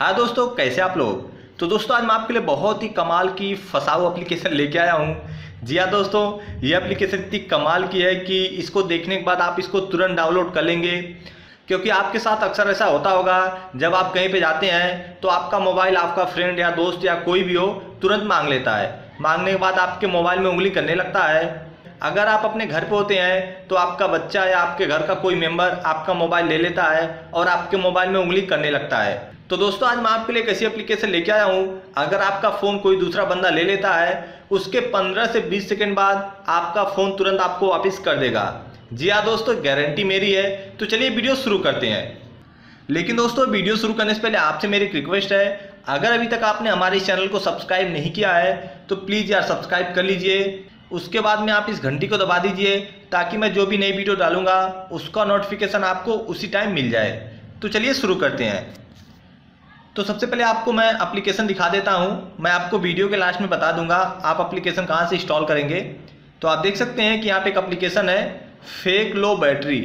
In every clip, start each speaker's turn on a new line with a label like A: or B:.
A: हाँ दोस्तों, कैसे आप लोग? तो दोस्तों, आज मैं आपके लिए बहुत ही कमाल की फसाऊ एप्लीकेशन लेके आया हूँ। जी हाँ दोस्तों, ये एप्लीकेशन इतनी कमाल की है कि इसको देखने के बाद आप इसको तुरंत डाउनलोड कर लेंगे। क्योंकि आपके साथ अक्सर ऐसा होता होगा, जब आप कहीं पे जाते हैं तो आपका मोबाइल आपका फ्रेंड या दोस्त या कोई भी हो, तुरंत मांग लेता है। मांगने के बाद आपके मोबाइल में उंगली करने लगता है। अगर आप अपने घर पे होते हैं तो आपका बच्चा या आपके घर का कोई मेंबर आपका मोबाइल ले लेता है और आपके मोबाइल में उंगली करने लगता है। तो दोस्तों, आज मैं आपके लिए एक ऐसी एप्लीकेशन लेके आया हूँ। अगर आपका फ़ोन कोई दूसरा बंदा ले लेता है, उसके 15 से 20 सेकंड बाद आपका फ़ोन तुरंत आपको वापस कर देगा। जी हाँ दोस्तों गारंटी मेरी है। तो चलिए वीडियो शुरू करते हैं। लेकिन दोस्तों वीडियो शुरू करने से पहले आपसे मेरी रिक्वेस्ट है। अगर अभी तक आपने हमारे चैनल को सब्सक्राइब नहीं किया है तो प्लीज़ यार सब्सक्राइब कर लीजिए। उसके बाद में आप इस घंटी को दबा दीजिए ताकि मैं जो भी नई वीडियो डालूँगा, उसका नोटिफिकेशन आपको उसी टाइम मिल जाए। तो चलिए शुरू करते हैं। तो सबसे पहले आपको मैं एप्लीकेशन दिखा देता हूँ। मैं आपको वीडियो के लास्ट में बता दूँगा, आप एप्लीकेशन कहाँ से इंस्टॉल करेंगे। तो आप देख सकते हैं कि यहाँ पे एक अप्लीकेशन है फेक लो बैटरी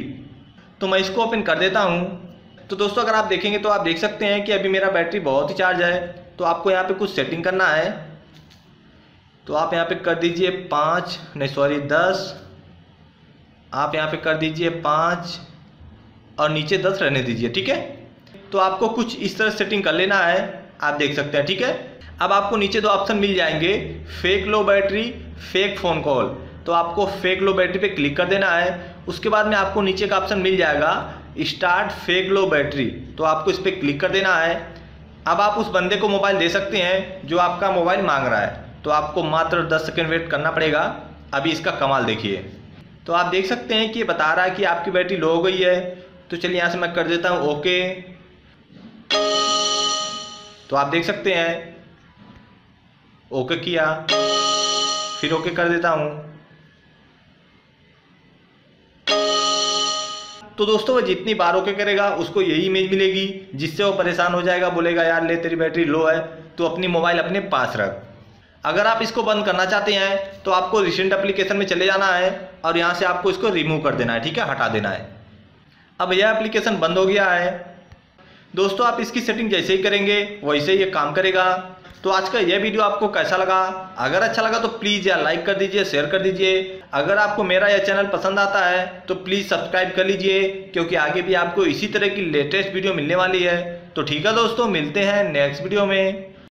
A: तो मैं इसको ओपन कर देता हूँ। तो दोस्तों, अगर आप देखेंगे तो आप देख सकते हैं कि अभी मेरा बैटरी बहुत ही चार्ज है। तो आपको यहाँ पे कुछ सेटिंग करना है। तो आप यहाँ पे कर दीजिए पाँच, नहीं सॉरी दस। आप यहाँ पे कर दीजिए पाँच और नीचे दस रहने दीजिए, ठीक है? तो आपको कुछ इस तरह सेटिंग कर लेना है, आप देख सकते हैं, ठीक है? अब आपको नीचे दो ऑप्शन मिल जाएँगे fake low battery fake phone call तो आपको फेक लो बैटरी पे क्लिक कर देना है। उसके बाद में आपको नीचे का ऑप्शन मिल जाएगा स्टार्ट फेक लो बैटरी तो आपको इस पर क्लिक कर देना है। अब आप उस बंदे को मोबाइल दे सकते हैं जो आपका मोबाइल मांग रहा है। तो आपको मात्र 10 सेकेंड वेट करना पड़ेगा। अभी इसका कमाल देखिए। तो आप देख सकते हैं कि बता रहा है कि आपकी बैटरी लो हो गई है। तो चलिए यहाँ से मैं कर देता हूँ ओके। तो आप देख सकते हैं। ओके किया। फिर ओके कर देता हूँ। तो दोस्तों, वो जितनी बार ओके करेगा, उसको यही इमेज मिलेगी, जिससे वो परेशान हो जाएगा, बोलेगा, यार, ले, तेरी बैटरी लो है तो अपनी मोबाइल अपने पास रख। अगर आप इसको बंद करना चाहते हैं तो आपको रिसेंट एप्लीकेशन में चले जाना है और यहाँ से आपको इसको रिमूव कर देना है, ठीक है? हटा देना है। अब यह एप्लीकेशन बंद हो गया है। दोस्तों, आप इसकी सेटिंग जैसे ही करेंगे, वैसे ही ये काम करेगा। तो आज का यह वीडियो आपको कैसा लगा? अगर अच्छा लगा तो प्लीज़ यार लाइक कर दीजिए शेयर कर दीजिए। अगर आपको मेरा यह चैनल पसंद आता है तो प्लीज़ सब्सक्राइब कर लीजिए, क्योंकि आगे भी आपको इसी तरह की लेटेस्ट वीडियो मिलने वाली है। तो ठीक है दोस्तों, मिलते हैं नेक्स्ट वीडियो में।